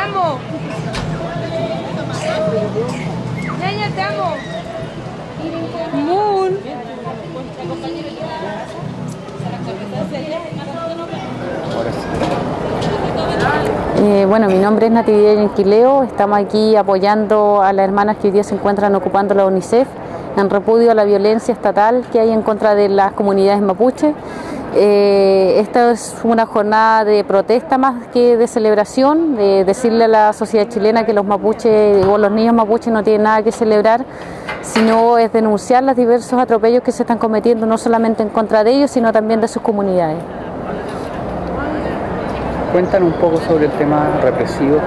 amo. Yaña, te amo. Moon. Eh, bueno, mi nombre es Natividad Inquileo, estamos aquí apoyando a las hermanas que hoy día se encuentran ocupando la UNICEF en repudio a la violencia estatal que hay en contra de las comunidades mapuche. Eh, esta es una jornada de protesta más que de celebración, de decirle a la sociedad chilena que los mapuches o los niños mapuches no tienen nada que celebrar, sino es denunciar los diversos atropellos que se están cometiendo no solamente en contra de ellos, sino también de sus comunidades. Cuéntanos un poco sobre el tema represivo.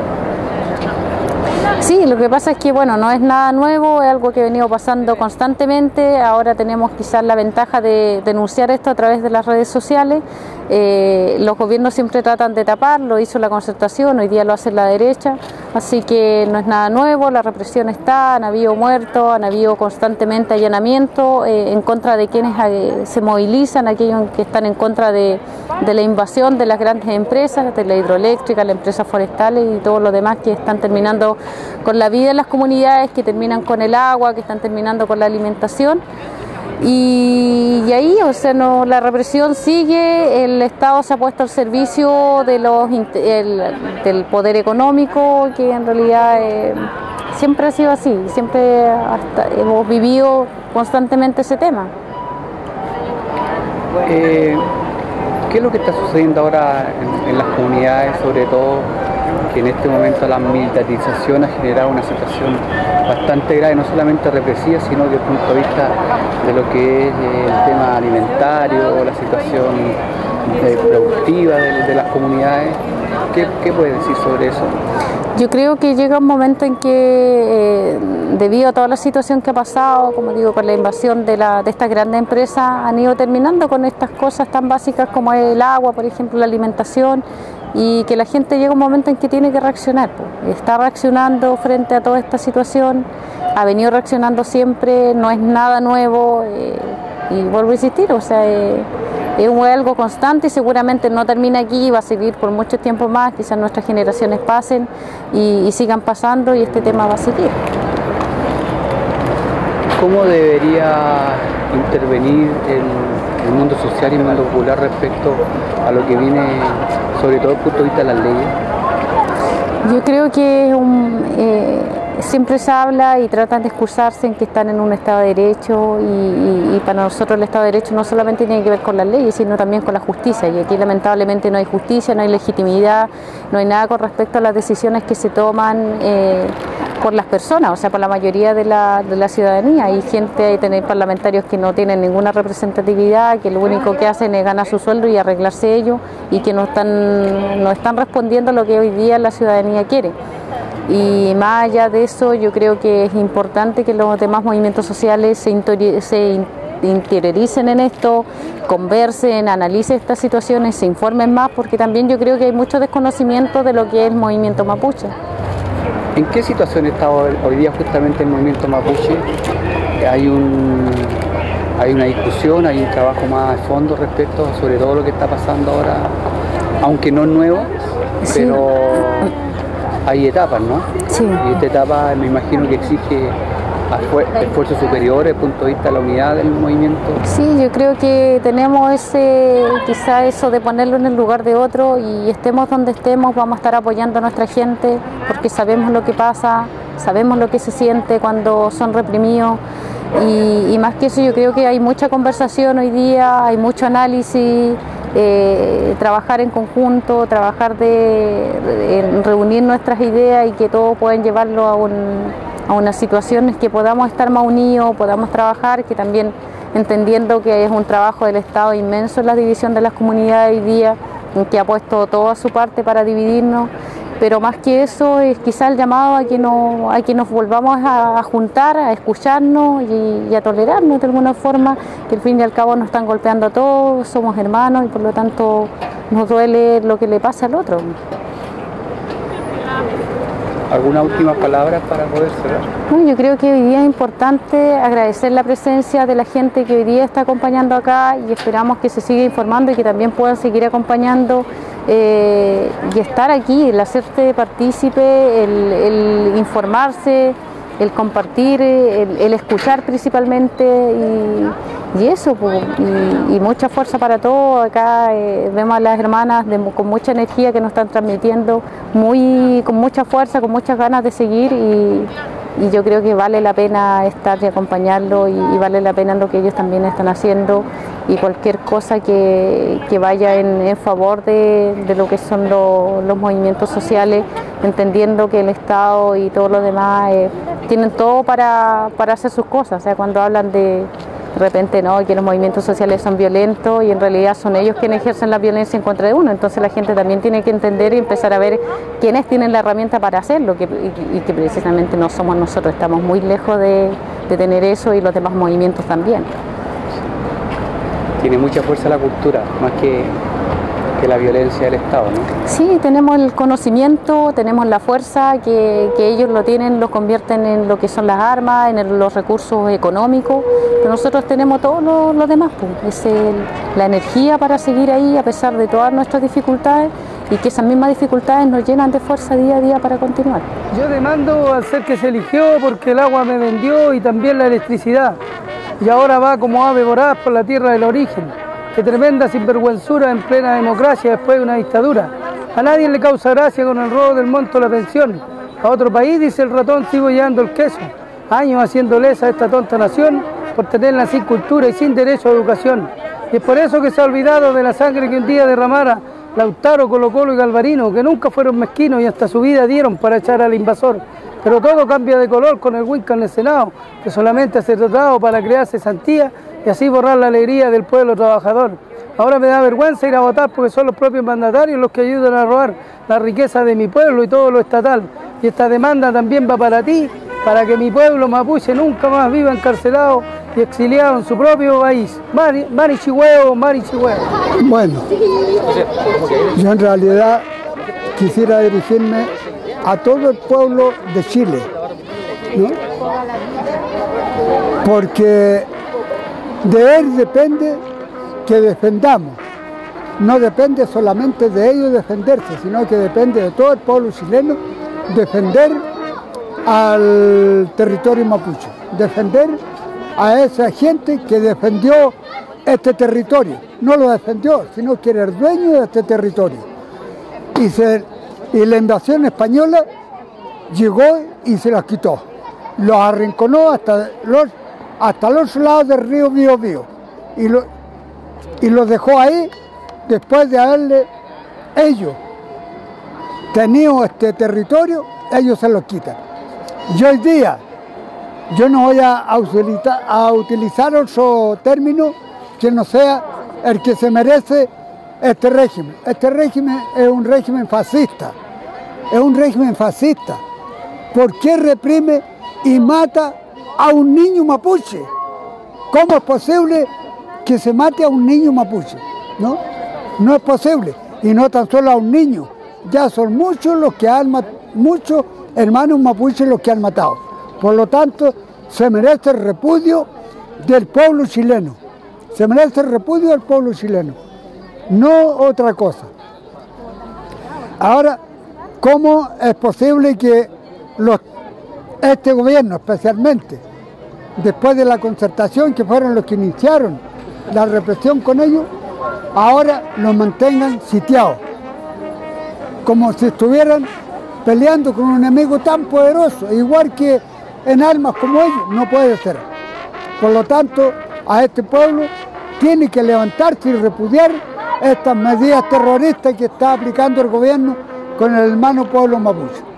Sí, lo que pasa es que bueno, no es nada nuevo, es algo que ha venido pasando constantemente. Ahora tenemos quizás la ventaja de denunciar esto a través de las redes sociales. Eh, los gobiernos siempre tratan de taparlo, hizo la concertación, hoy día lo hace la derecha, así que no es nada nuevo, la represión está, han habido muertos, han habido constantemente allanamientos eh, en contra de quienes eh, se movilizan, aquellos que están en contra de, la invasión de las grandes empresas, de la hidroeléctrica, las empresas forestales y todo lo demás que están terminando con la vida de las comunidades, que terminan con el agua, que están terminando con la alimentación. Y, ahí, o sea, no, la represión sigue, el Estado se ha puesto al servicio de los, el, del poder económico, que en realidad eh, siempre ha sido así, siempre hasta hemos vivido constantemente ese tema. Eh, ¿Qué es lo que está sucediendo ahora en las comunidades, sobre todo que en este momento la militarización ha generado una situación bastante grave, no solamente represiva, sino desde el punto de vista de lo que es el tema alimentario, la situación de, productiva de, las comunidades. ¿Qué, ¿Qué puedes decir sobre eso? Yo creo que llega un momento en que, eh, debido a toda la situación que ha pasado, como digo, con la invasión de, de estas grandes empresas, han ido terminando con estas cosas tan básicas como el agua, por ejemplo, la alimentación, y que la gente llega un momento en que tiene que reaccionar. Está reaccionando frente a toda esta situación, ha venido reaccionando siempre, no es nada nuevo, eh, y vuelvo a insistir, o sea, eh, es algo constante y seguramente no termina aquí, va a seguir por mucho tiempo más, quizás nuestras generaciones pasen y, y sigan pasando y este tema va a seguir. ¿Cómo debería intervenir el, el, mundo social y el mundo popular respecto a lo que viene, sobre todo desde el punto de vista de las leyes? Yo creo que un, eh, siempre se habla y tratan de excusarse en que están en un Estado de Derecho y, para nosotros el Estado de Derecho no solamente tiene que ver con las leyes, sino también con la justicia. Y aquí lamentablemente no hay justicia, no hay legitimidad, no hay nada con respecto a las decisiones que se toman eh, por las personas, o sea, por la mayoría de la, de la ciudadanía. Hay gente, hay tener parlamentarios que no tienen ninguna representatividad, que lo único que hacen es ganar su sueldo y arreglarse ellos y que no están, no están respondiendo a lo que hoy día la ciudadanía quiere. Y más allá de eso, yo creo que es importante que los demás movimientos sociales se, se interioricen en esto, conversen, analicen estas situaciones, se informen más, porque también yo creo que hay mucho desconocimiento de lo que es el movimiento mapuche. ¿En qué situación está hoy día justamente el movimiento mapuche? Hay un hay una discusión, hay un trabajo más de fondo respecto sobre todo lo que está pasando ahora, aunque no es nuevo, sí. pero hay etapas, ¿no? Sí. Y esta etapa me imagino que exige esfuerzos superiores desde el punto de vista de la unidad del movimiento. Sí, yo creo que tenemos ese, quizá eso de ponerlo en el lugar de otro y estemos donde estemos, vamos a estar apoyando a nuestra gente porque sabemos lo que pasa, sabemos lo que se siente cuando son reprimidos y, y más que eso yo creo que hay mucha conversación hoy día, hay mucho análisis. Eh, trabajar en conjunto, trabajar de, de, reunir nuestras ideas y que todos puedan llevarlo a un, a unas situaciones que podamos estar más unidos, podamos trabajar, que también entendiendo que es un trabajo del Estado inmenso en la división de las comunidades hoy día, que ha puesto toda su parte para dividirnos, pero más que eso es quizá el llamado a que, no, a que nos volvamos a, a juntar, a escucharnos y, y, a tolerarnos de alguna forma, que al fin y al cabo nos están golpeando a todos, somos hermanos y por lo tanto nos duele lo que le pasa al otro. ¿Alguna última palabra para poder cerrar? No, yo creo que hoy día es importante agradecer la presencia de la gente que hoy día está acompañando acá y esperamos que se siga informando y que también puedan seguir acompañando eh, y estar aquí, el hacerte partícipe, el, el informarse, el compartir, el, el escuchar principalmente y, y eso, pues, y, mucha fuerza para todos. Acá eh, vemos a las hermanas con mucha energía que nos están transmitiendo, muy, con mucha fuerza, con muchas ganas de seguir y, yo creo que vale la pena estar y acompañarlo y, vale la pena lo que ellos también están haciendo y cualquier cosa que, vaya en, favor de, lo que son lo- los movimientos sociales, entendiendo que el Estado y todos los demás eh, tienen todo para hacer sus cosas. O sea, cuando hablan de de repente no, que los movimientos sociales son violentos y en realidad son ellos quienes ejercen la violencia en contra de uno. Entonces la gente también tiene que entender y empezar a ver quiénes tienen la herramienta para hacerlo que, y, que precisamente no somos nosotros, estamos muy lejos de tener eso y los demás movimientos también. Tiene mucha fuerza la cultura, más que, que la violencia del Estado, ¿no? Sí, tenemos el conocimiento, tenemos la fuerza, que, que ellos lo tienen, lo convierten en lo que son las armas, en el- los recursos económicos, pero nosotros tenemos todo lo, lo demás, pues, es el- la energía para seguir ahí a pesar de todas nuestras dificultades y que esas mismas dificultades nos llenan de fuerza día a día para continuar. Yo demando al ser que se eligió porque el agua me vendió y también la electricidad. Y ahora va como ave voraz por la tierra del origen. Qué tremenda sinvergüenzura en plena democracia después de una dictadura. A nadie le causa gracia con el robo del monto de la pensión. A otro país, dice el ratón, sigo llevando el queso. Años haciendo lesa a esta tonta nación por tenerla sin cultura y sin derecho a educación. Y es por eso que se ha olvidado de la sangre que un día derramara Lautaro, Colo Colo y Galvarino, que nunca fueron mezquinos y hasta su vida dieron para echar al invasor. Pero todo cambia de color con el Winca en el Senado, que solamente se tratado para crear cesantía y así borrar la alegría del pueblo trabajador. Ahora me da vergüenza ir a votar porque son los propios mandatarios los que ayudan a robar la riqueza de mi pueblo y todo lo estatal. Y esta demanda también va para ti, para que mi pueblo mapuche nunca más viva encarcelado y exiliado en su propio país. Mari, Mari Chihuahua, Mari Chihuahua. Bueno, yo en realidad quisiera dirigirme a todo el pueblo de Chile, porque de él depende que defendamos. No depende solamente de ellos defenderse, sino que depende de todo el pueblo chileno defender al territorio mapuche, defender a esa gente que defendió este territorio. No lo defendió, sino que era el dueño de este territorio. Y, la invasión española llegó y se las quitó. Los arrinconó hasta los, hasta los lados del río Bío Bío. Y, lo- y los dejó ahí después de haberle ellos tenido este territorio, ellos se los quitan. Y hoy día yo no voy a, a utilita- a utilizar otro término que no sea el que se merece este régimen. Este régimen es un régimen fascista, es un régimen fascista. ¿Por qué reprime y mata a un niño mapuche? ¿Cómo es posible que se mate a un niño mapuche? No, no es posible. Y no tan solo a un niño. Ya son muchos los que han muchos hermanos mapuches los que han matado. Por lo tanto, se merece el repudio del pueblo chileno. Se merece el repudio del pueblo chileno. No otra cosa. Ahora, ¿cómo es posible que los, este gobierno especialmente, después de la concertación que fueron los que iniciaron la represión con ellos, ahora los mantengan sitiados? Como si estuvieran peleando con un enemigo tan poderoso, igual que en armas como ellos, no puede ser. Por lo tanto, a este pueblo tiene que levantarse y repudiar estas medidas terroristas que está aplicando el gobierno con el hermano pueblo mapuche.